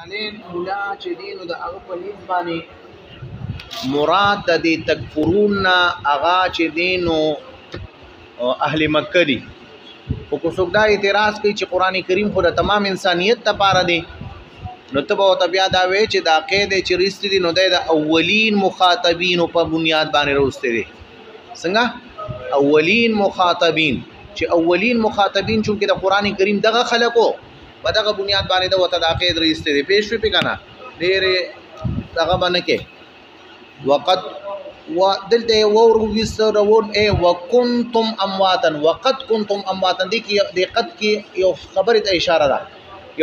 دلیل مولا چې دین او د هغه په لیز باندې مراد د دې تکفرون نه هغه چې دین او اهل مکه دي او کو څوک دا اعتراض کوي چې قران کریم خو د تمام انسانيت لپاره دی نو ته به بیا دا وې چې دا قید چې رښتې دي نو د اولین مخاطبین په بنیاد باندې روسته دي څنګه اولین مخاطبین چې اولین مخاطبین چې د قران کریم دغه خلکو په دغه بنیاد باندې د وته د عقید رئیس ته پیښ شو پیکنه ډېر دغه باندې کې وقت ودلته وور وسر ور اي وکنتم امواتا وقد كنتم امواتا دي کې دقت کې یو خبره ته اشاره ده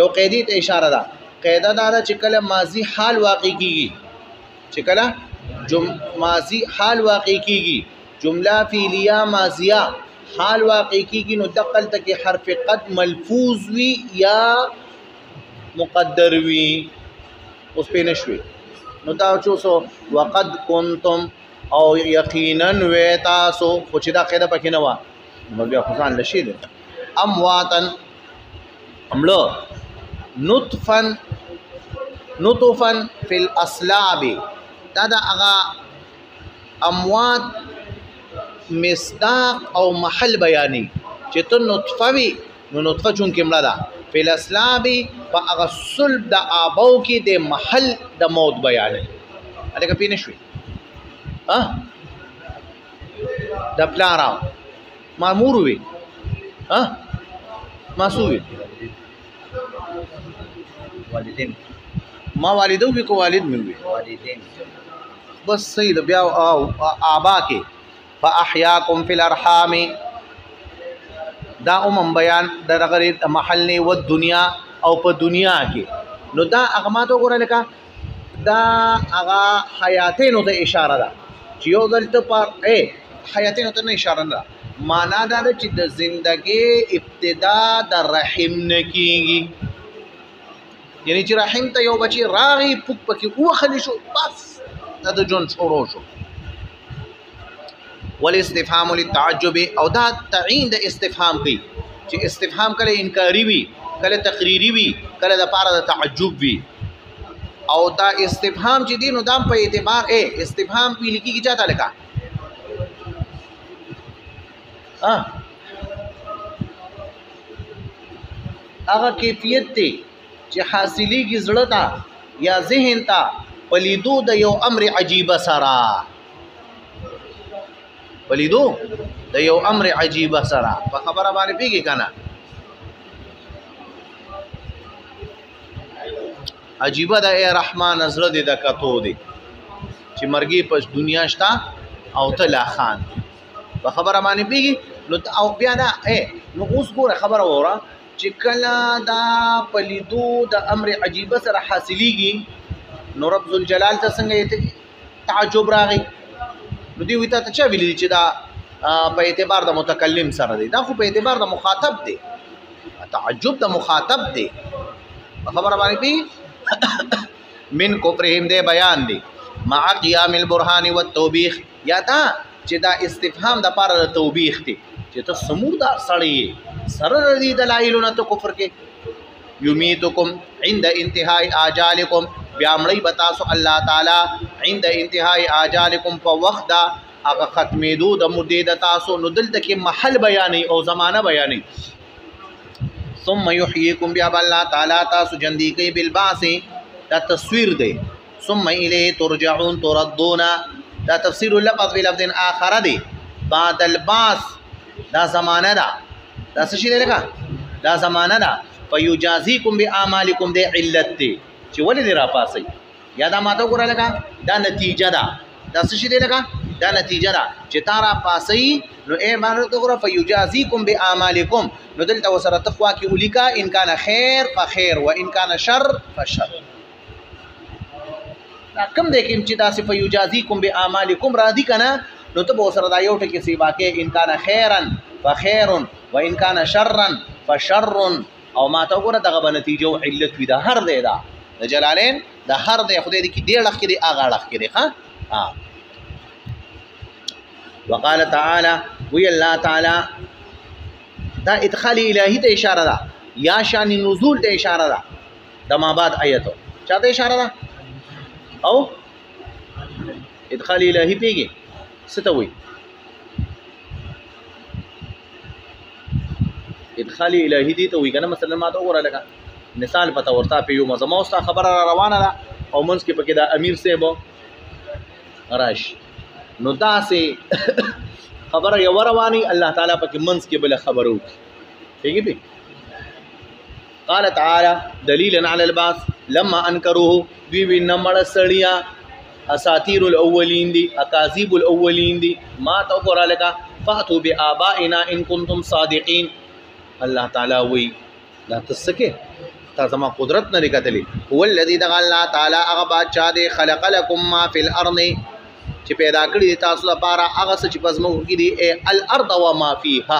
یو قیدی ته اشاره ده قاعده دا ده چې کله ماضی حال واقع کیږي چې کله جم ماضی حال واقع کیږي جمله فعلیه ماضیه حال واقع کیږي نو دقل تک حرف قد ملفوظ وی یا مقدر وی اوس په نشوي نو دا چوسو وقد کنتم او یقینا و تاسو خو چې دا قاعده پکې نه و نو بیا خسان لشي دي امواتن عملو نطفن نطفن فی الاسلاب دا دا اغا اموات مصداق او محل بیانې چې ته نطفه وي نو نطفه چون کې مړه ده فل اسلابي په هغه صلب د آبو کې د محل د موت بیانې الګ پینې شوې ها د پلارا مامور وي ها ماسوي والدين ما والدو کې کو والد مې وي والدين بس صحیح بیا او آبا کې فاحیاکم فی الارحام دا اومم بیان د دغه محل نه و دنیا او په دنیا کې نو دا اغماتو ګره لکه دا هغه حیاتینو ته اشاره ده چې یو دلته پر ا حیاتینو ته نه اشاره نه معنا دا ده چې د زندګۍ ابتدا د رحم نه کیږي یعنی چې رحم ته یو بچی راغی پک پکې اوخلی شو بس دا د جون شروع شو ول استفهام للتعجب او دا تعین د استفهام کوي چې استفهام کله انکاری وي کله تقریری وي کله د پاره د تعجب وي او دا استفهام چې دین دام په اعتبار اے استفهام په لکی کی چاته لگا ها هغه کیفیت دی چې حاصلېږي زړه ته یا ذهن ته پلیدو د یو امر عجیب سره ولیدو د یو امر عجیب سره په خبره باندې پیږي کنه عجیب د ای رحمان نظر دې د کتو دې چې مرګي په دنیا شتا او ته لا خان په خبره باندې پیږي نو او بیا دا ای نو اوس ګوره خبره وره چې کله دا پلیدو د امر عجیب سره حاصلېږي نو رب ذل جلال ته څنګه تعجب راغی نو دی ویته ته چا ویلي چې دا په اعتبار د متکلم سره دی دا خو په اعتبار د مخاطب دی تعجب د مخاطب دی خبره باندې پی من کو پرهم دی بیان دی مع قیام البرهان والتوبیخ یا دا چې دا استفهام د پاره د توبیخ دی چې ته سمور دا سړی سره دی دلایلونه ته کفر کې یمیتکم عند انتهای آجالکم بیا مړی بتا سو الله تعالی عند انتهای اجالکم فوخدا هغه ختمېدو د مدې د تاسو نو دلته کې محل بیانې او زمانہ بیانې ثم یحییکم بیا الله تعالی تاسو جندې کوي بالباسه دا تصویر دی ثم الیه ترجعون تردون دا تفسیر لفظ بلفظ آخر دی بعد الباس دا زمانہ دا دا څه شي لري دا زمانہ دا فیجازیکم باعمالکم دی علت دی چې ولې دې را پاسي یا دا ماته وګوره لګه دا نتیجه ده دا څه شي دی لګه دا نتیجه ده چې تا را پاسي نو اے مانو ته وګوره فیجازیکم باعمالکم نو دلته وسره تقوا کې ولیکا ان کان خیر فخیر و ان کان شر فشر دا کم دی کې چې دا سی فیجازیکم باعمالکم را دي کنه نو ته وسره دا یو ټکی سی واکه ان کان خیرن فخیر و ان کان شرن فشر او ما ته وګوره دغه نتیجه او علت وی دا هر دی دا د جلالین د هر د خدای دی کې ډېر لخ کې دی اغه لخ کې دی ها وقال تعالی وی الله تعالی دا ادخال الهی ته اشاره ده یا شان نزول ته اشاره ده د ما بعد آیتو چاته اشاره ده او ادخال الهی پیږي ستوي ادخال الهی دي ته وی کنه مثلا ما ته وګوره لګه مثال پته ورته پیوم زما اوس خبره را روانه ده او منځ کې پکې د امیر صاحب راش نو دا سي خبره یو رواني الله تعالی پکې منځ کې بل خبرو ٹھیک دی قال تعالی دلیلا علی الباس لما انکروه دوی وی نمړ سړیا اساطیر الاولین دی اکاذیب الاولین دی ما تو قرا لگا فاتو بآبائنا ان کنتم صادقین الله تعالی وی لا تسکه ترجمه قدرت نه لکتلې هو الذي دغ الله تعالی هغه بادشاہ دی خلق لكم ما في الارض چې پیدا کړی دی تاسو لپاره هغه څه چې پزمو کې دی الارض وما فيها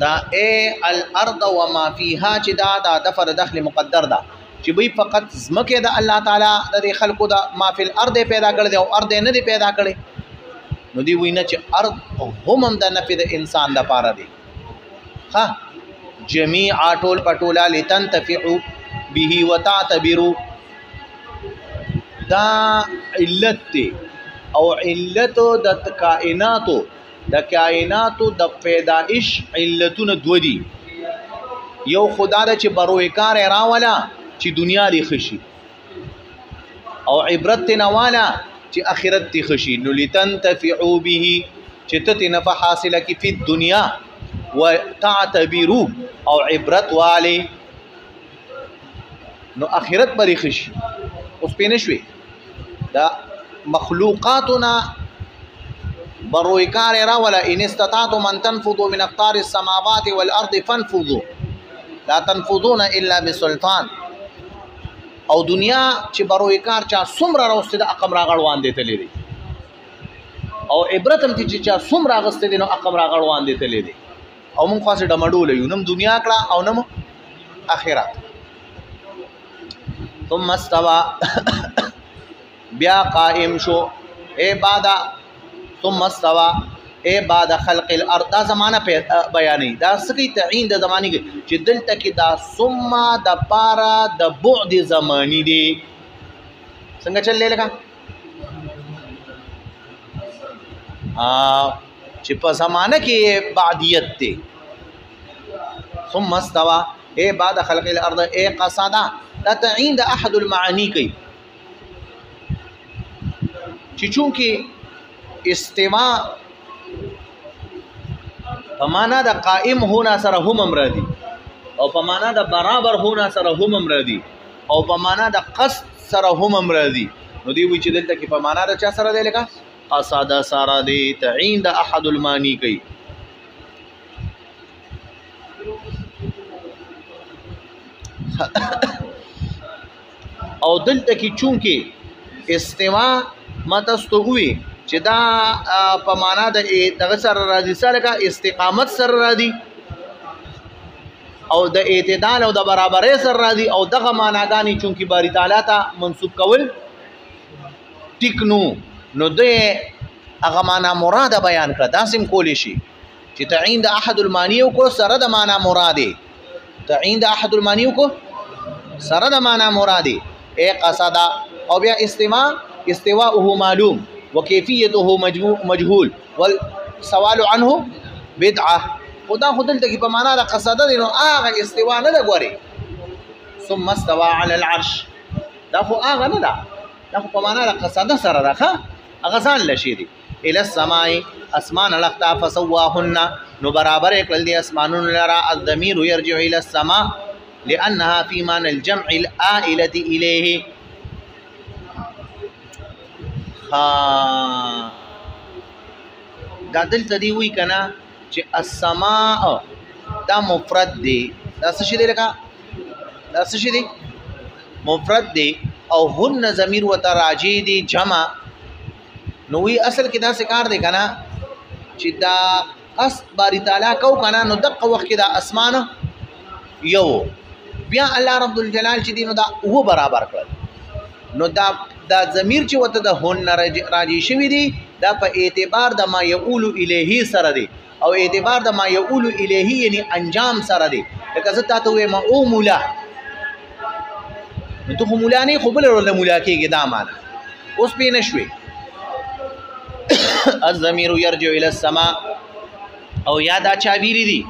دا اے الارض وما فيها چې دا دا دفر دخل مقدر ده چې وی فقط زمکه د الله تعالی د خلقو د ما فی الارض پیدا کړل دی او ارض نه دی پیدا کړی نو دی وینه چې ارض هم د نفي د انسان د پاره دی ها جميعا ټول پټولا لتنتفعوا به وتعتبروا دا علت دی او علت د کائناتو د کائناتو د پیدائش علتونه دو دي یو خدا د چې بروي کار راولا چې دنیا لري خشي او عبرت نوالا چې اخرت تی خشي نو لتنتفعوا به چې ته نه په حاصله کې په دنیا وتعتبرو او عبرت والی نو اخرت بری خشي اوس پینې شوي دا مخلوقاتنا بروی کار را ولا ان استطعتم ان تنفذوا من اقطار السماوات والارض فانفذوا لا تنفذون الا بسلطان او دنیا چې بروی کار چا سمره راوستي د اقم راغړوان دي تللی دي او عبرت هم چې چا سمره غستلی نو اقم راغړوان دي تللی دي او موږ خاصه ډمډول یو نم دنیا کړه او نم اخرت ثم استوا بیا قائم شو اے بعد ثم استوا اے بعد خلق الارض دا زمانہ بیانې دا سکی تعین د زمانه کې چې دلته کې دا ثم د پارا د بعد زمانی دی څنګه چلې لګا ا چې په زمانه کې بعدیت ته ثم استوى اے بعد خلق الارض اے قصدا دا تعین د احد المعانی کوي چې چونکی استوا په معنا د قائم ہونا سره هم امر دي او په معنا د برابر ہونا سره هم امر دي او په معنا د قصد سره هم امر دي نو دی وی چې دلته کې په معنا د چا سره دی لکه قصد سارا دی تعین د احد المانی کوي او دلته کې چون کې استوا متستوي چې دا په معنا د دغه سره راځي سره کا استقامت سره راځي او د اعتدال او د برابرۍ سره راځي او دغه معناګانی چون کې باری تعالی ته منسوب کول ټیکنو نو دې هغه معنا مراده بیان کړه داسم کولی شي چې تعین د احد المانی کو سره د معنا مراده تعین د احد المانی کو سره د معنا مراده اے قصدا او بیا استماع استواءه معلوم وکیفیته مجهول والسوال عنه بدعه خدا خدل ته په معنا د قصدا دینو هغه استوا نه لګوري ثم استوى على العرش دا خو هغه نه ده دا خو په معنا د قصدا سره راخه غزان لشي دي ال السماء اسمان لغتا فسواهن نو برابر کړل دي اسمانون لرا الضمير يرجع الى السماء لانها في معنى الجمع الائله اليه ها دا دلته دی وی کنه چې السماء دا مفرد دی دا څه شي دی لکه دا څه شي دی مفرد دی او هن ضمیر وتراجی دی جمع نو وی اصل کې دا سکار دی کنه چې دا اس باری تعالی کو کنه نو دغه وخت کې دا اسمانه یو بیا الله رب الجلال چې دینو دا و برابر کړل نو دا دا ضمیر چې وته د هون راځي شوی دی دا په اعتبار د ما یقول الیه سره دی او اعتبار د ما یقول الیه یعنی انجام سره دی لکه زه تاسو وې ما او مولا نو ته مولا نه خو بل ولا مولا کېږي دا معنا اوس پې نشوي الضمير يرجع الى السماء او یاد اچاویری دي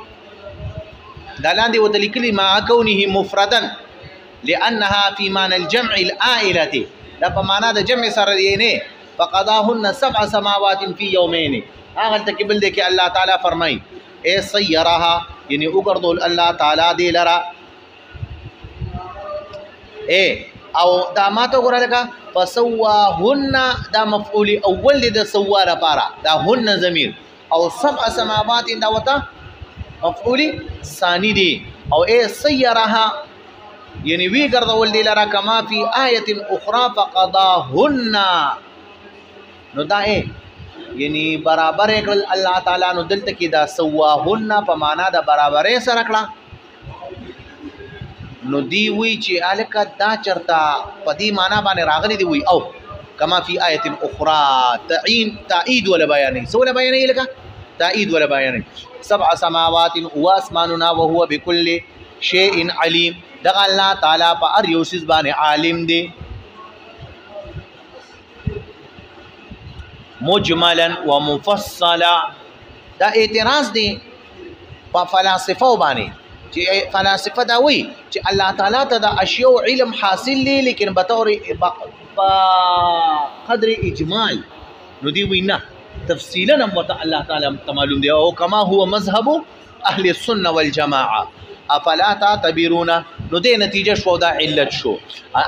دا لاندې وتلي کلی ما کونه مفردا لانها في معنى الجمع الائله دا په معنا د جمع سر دی فقضاهن سبع سماوات في يومين هغه تکبل دي کې الله تعالی فرمای اے سیرها یعنی يعني وګرځول الله تعالی دی لرا اے او دا ماته ګوره لکه فسواهن دا مفعول اول دی د سوا لپاره دا هن ضمیر او سبع سماوات دا وته مفعول ثانی دی او اے سیرها یعنی وی ګرځول دی لره کما فی آیه اخرى فقضاهن نو دا اے یعنی برابر کړل الله تعالی نو دلته کې دا سواهن په معنا دا برابرې سره کړل نو دی وی چې الکا دا چرتا پدی معنا باندې راغلی دی وی او کما فی آیت اخرى تعین تایید ولا بیان سو ولا بیان الکا تایید ولا بیان سبع سماوات و اسماننا وهو بكل شیء علیم دغه الله تعالی په هر یو شیز باندې عالم دی مجملا ومفصلا دا اعتراض دی په فلسفه باندې چې فلسفه دا وی چې الله تعالی ته دا اشیاء علم حاصل لی لیکن به طور په قدر اجمال نو دی وینا تفصیلا هم وته الله تعالی معلوم دی او کما هو مذهب اهل السنه والجماعه افلا تعتبرون نو دی نتیجه شو دا علت شو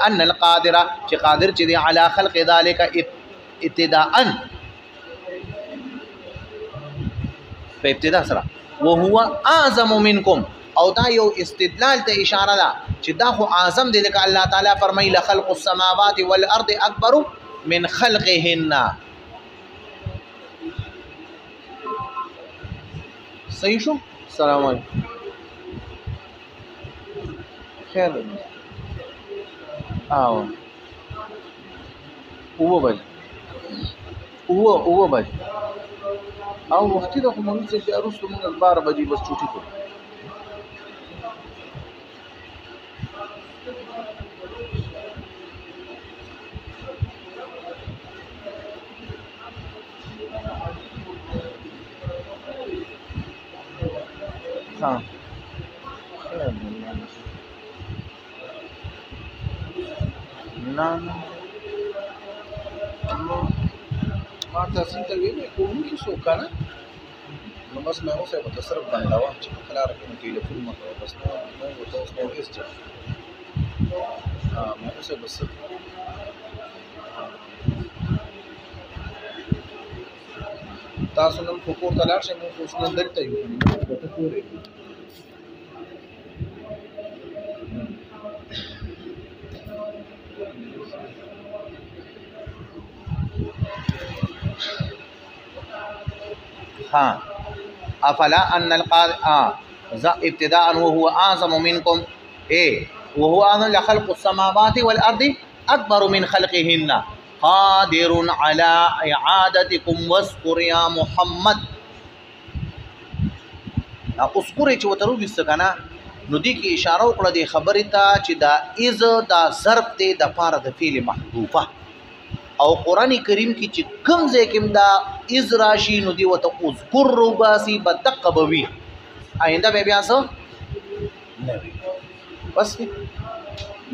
ان القادر چې قادر چې دی خلق ذلك ابتداءا په ابتدا سره وهو اعظم منكم او دا یو استدلال ته اشاره ده چې دا خو اعظم دی لکه الله تعالی فرمایي لخلق السماوات والارض اکبر من خلقهن صحیح شو السلام علیکم خیر او اوه بج اوه اوه بج او وختي د خو مونږ چې اروستو مونږ 12 بجې بس چوټي کوو ہاں۔ ہاں، سوکھا نا بس مہوسے بندا رکھنے ہاں محسوس تاسونم فوکور تلار شي مو خوشن دل تيو افلا ان القارئ آه. ذا ابتداء وهو اعظم منكم ايه وهو اعظم لخلق السماوات والارض اكبر من خلقهن قادر على اعادتكم واذكر يا محمد دا اذكر چې وترو بیس کنه نو دې کې اشاره وکړه د خبرې ته چې دا از دا ظرف دی د پاره د فعل محذوفه او قران کریم کې چې کوم ځای کې دا از راشي نو دې وته اذكر روباسي بدقبوي آینده به بیا څه بس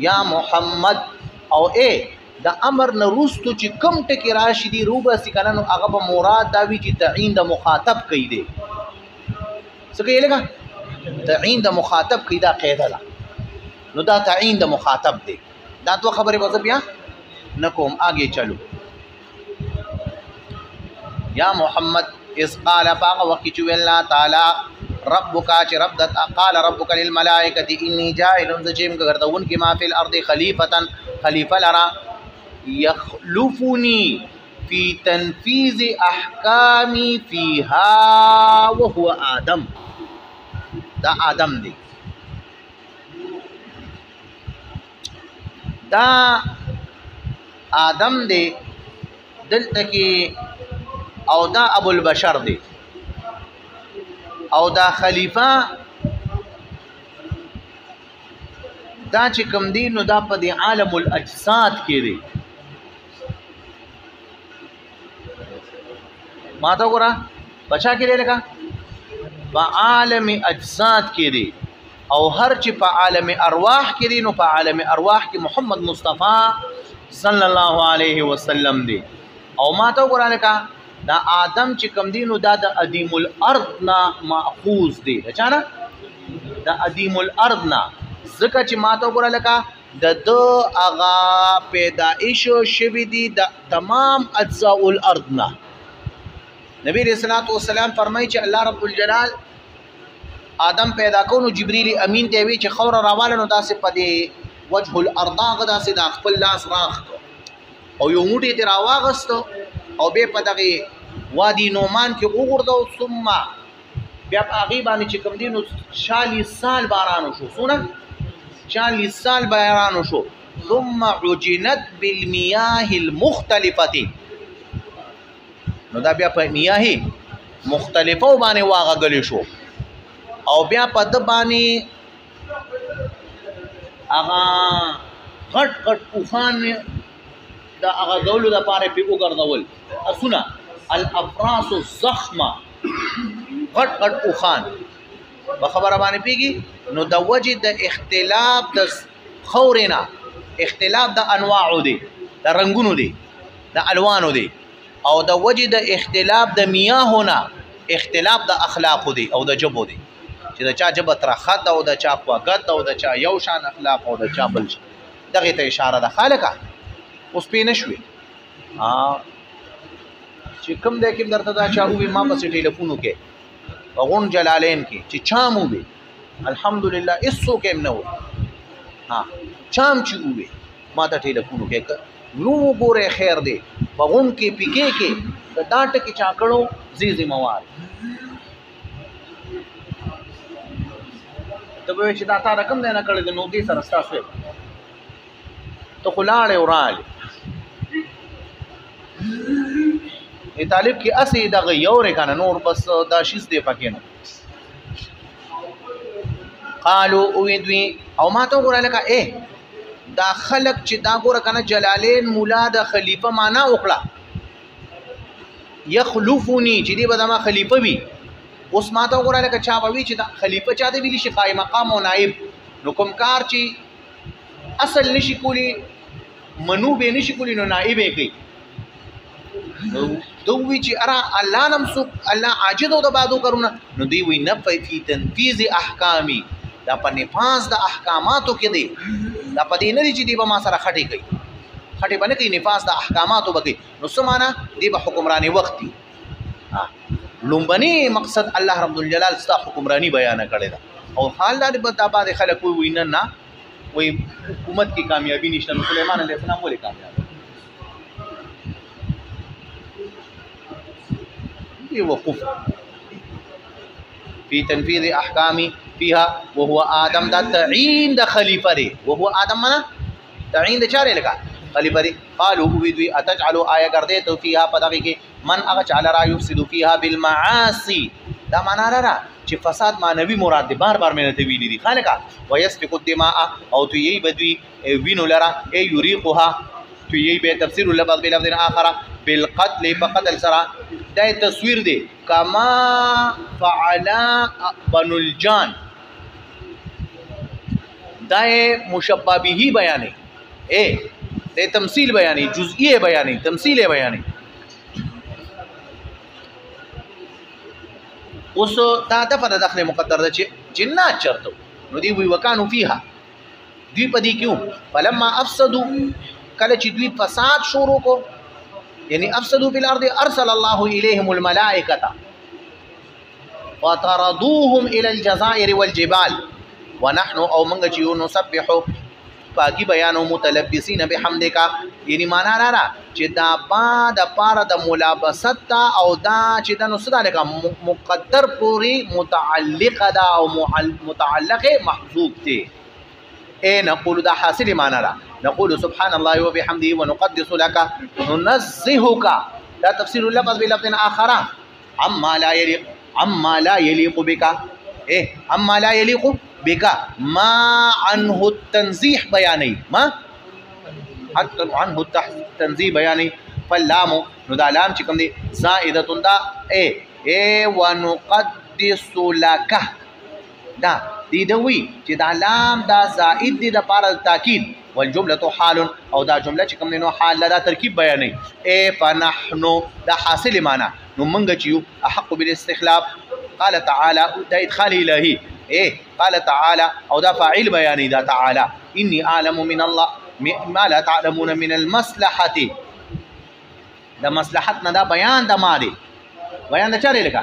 یا محمد او اے دا امر نہ روستو چی کم ٹکی راشی دی روبا سی کننو اغب مراد داوی چی تعین دا مخاطب کئی دے سکے یہ لگا تعین دا مخاطب کئی دا قیدہ لا نو دا تعین دا مخاطب دے دا تو خبری بازب یا نکوم آگے چلو یا محمد اس قال پاقا وقی چوی اللہ تعالی ربکا چی رب دتا قال ربکا للملائکتی انی جائل انزجیم کردہ ان کی ما فی الارض خلیفتا خلیفہ لرا یخلفنی فی تنفیذ احکامی فیها وهو آدم دا آدم دی دا آدم دی دلته کې او دا ابو البشر دی او دا خلیفہ دا چې کم دی نو دا په دی عالم الاجساد کې دی ما ته وګوره بچا کې دی لکه په عالم اجساد کې دی او هر چې په عالم ارواح کې دی نو په عالم ارواح کې محمد مصطفی صلی الله علیه وسلم دی او ما ته وګوره لکه دا آدم چې کم دی نو دا د ادیم الارض نا ماخوذ دی اچانه دا ادیم الارض نا ځکه چې ما ته وګوره لکه د دو اغا پیدائش شوی دی د تمام اجزاء الارض نه نبی رسول الله والسلام فرمایي چې الله رب الجلال آدم پیدا کونو جبريل امین ته وی چې خور راوالنو داسې پدې وجه الارض داسې د خپل لاس راخ او یو موټی ته راواغستو او به په دغه وادي نومان کې وګورځو ثم بیا په هغه باندې چې کم دینو 40 سال باران شو سونه 40 سال باران شو ثم عجنت بالمياه المختلفه نو دا بیا په میاهي مختلفو باندې واغغلی شو او بیا په د باندې هغه غټ غټ طوفان دا هغه دولو د پاره په وګرځول اسونه الافراس الزخمه غټ غټ طوفان په خبره باندې پیږي نو د وجه د اختلاف د خورینا اختلاف د انواعو دي د رنگونو دي د الوانو دي او د وجه د اختلاف د میاهونه اختلاف د اخلاق دی او د جبو دی چې د چا جبه ترخت او د چا قوت او د چا یو شان اخلاق او د چا بل دغه ته اشاره ده خالقه اوس پی نشوي ها چې کوم د کوم درته دا چا وي ما په ټلیفونو کې وغون جلالین کې چې چا مو وي الحمدلله اسو کې نه و ها چام چې وي ما ته ټلیفونو کې نو ګوره خیر دی بغوم کې پکې کې دا ټکی چا کړو زی زی مواد ته به چې دا تا رقم نه کړل د نو دې سره تاسو ته خلاړې ورالې ای طالب کې اسی د غیور کنه نور بس دا شیز دی پکې نه قالو او دوی او ما ته وګورل کا اے دا خلق چې دا ګوره کنه جلالین مولا د خلیفہ معنا وکړه یخلفونی چې دی به دا ما خلیفہ وي اوس ما ته وګوره لکه چا به وي چې دا خلیفہ چا دی ویلی شي قائم مقام او نائب نو کوم کار چې اصل نشي کولی منو به نشي کولی نو نائب یې کوي دوی چې ارا الله نم سو الله عاجز او د بادو کرونه نو دی وی نه فی تنفیذ احکامی دا په نفاس د احکاماتو کې دی دا په دې نه دی چې دی به ما سره خټي کوي خټي باندې کوي نفاس د احکاماتو بګي نو سمانا دی به حکمرانی وخت دی لومبني مقصد الله رب الجلال ستا حکمرانی بیان کړی دا او حال دا په تابع خلک وي نه نه وي حکومت کې کامیابی نشته نو سليمان عليه السلام ولې کامیاب دی وقوف فی تنفیذ احکامی فيها وهو آدم دا تعین د خلیفہ دی وهو آدم منا تعین د چاره لګا خلیفہ دی قالو وی دوی اتجعلوا آیا ګرځي تو فيها پدغه کې من هغه چاله را یفسد فيها بالمعاصي دا معنا را را چې فساد مانوي مراد دی بار بار مې ته ویلې دي خلکا ويسفق الدماء او تو یی بدوی وینو لرا ای یریقها تو یی به تفسیر لبعض بلفظ اخر بالقتل فقتل سرا دا تصویر دی کما فعلا بنو الجان دائیں مشبہ بھی ہی بیانی اے دے تمثیل بیانی جزئی بیانی تمثیل بیانی اس تا دفن دخل مقدر دا چننا چرتو نو دی وی وکانو فیہا دوی پا دی کیوں فلما افسدو کلچ دوی فساد شورو کو یعنی افسدو پی الارد ارسل اللہ علیہم الملائکتا وطردوہم الجزائر والجبال ونحن او منګه چې یو نسبحو پاکی بیانو متلبسین بحمدک یعنی معنا را را چې دا با د پاره د ملابست تا او دا چې د نو صدا لکه مقدر پوری متعلق دا او متعلق محذوب دی اے نقول دا حاصل معنا را نقول سبحان الله وبحمده ونقدس لك ننزهك دا تفسیر اللفظ بلفظ اخر عما لا يليق عما لا يليق بك ايه عما لا يليق بیکا ما عنه التنزیح بیانې ما حتى عنه التنزیح بیانې فلام نو دا لام چې کوم دی زائده دا اے اے ونقدس لک دا دې دوی چې دا لام دا زائد دی د پاره تاکید والجمله حال او دا جمله چې کوم نو حال دا ترکیب بیانې اے فنحنو دا حاصل معنا نو منګ چې یو احق بالاستخلاف قال تعالى دا ادخال الهي ايه قال تعالى او دا فاعل بیانې دا تعالى اني اعلم من الله ما لا تعلمون من المصلحه دا مصلحتنا دا بيان دا ماري بيان دا چاري لګه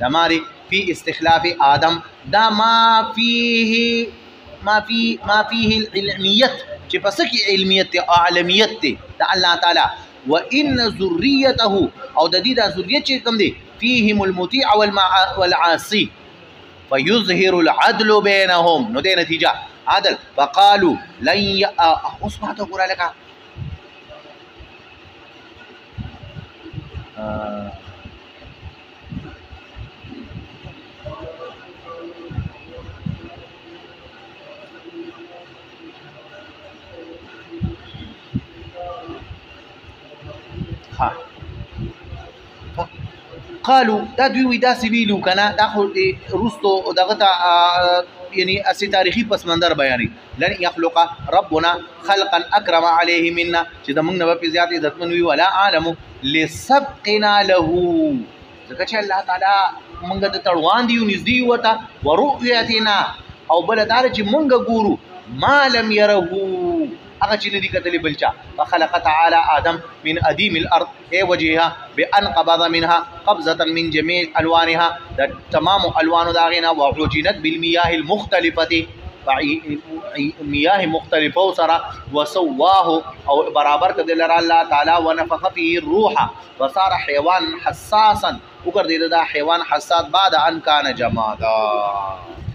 دا ماري في استخلاف آدم دا ما فيه ما في ما فيه العلميت چه پس کې علمیت او عالمیت دی د الله تعالی وان ذریته او د دې د ذریه چې کوم دی فيهم المطيع والعاصي فيظهر العدل بينهم نو نتيجة عدل فقالوا لن ي... أصبحت آه، ما لك ګوره آه. ها قالو دا دوی وی دا سویلو کنه دا خو روستو دغه یعنی اسی تاریخی پس منظر بیانې لن یخلق ربنا خلقا اکرم علیه منا چې د موږ نه په زیات عزت منوي ولا عالم لسبقنا له ځکه چې الله تعالی موږ د تړوان دی نږدې وته ورؤیتنا او بل دا چې موږ ګورو ما لم يرهو هغه چې ندي کتلې بل چا فخلق تعالی آدم من ادیم الارض ای وجهها بان قبض منها قبضه من جميع الوانها د تمام الوانو داغینا وعجنت بالمياه المختلفه مياه مختلفه سرا وسواه او برابر کدل الله تعالی ونفخ فيه الروح وصار حيوان حساسا وګرځیدا حيوان حساس بعد ان كان جمادا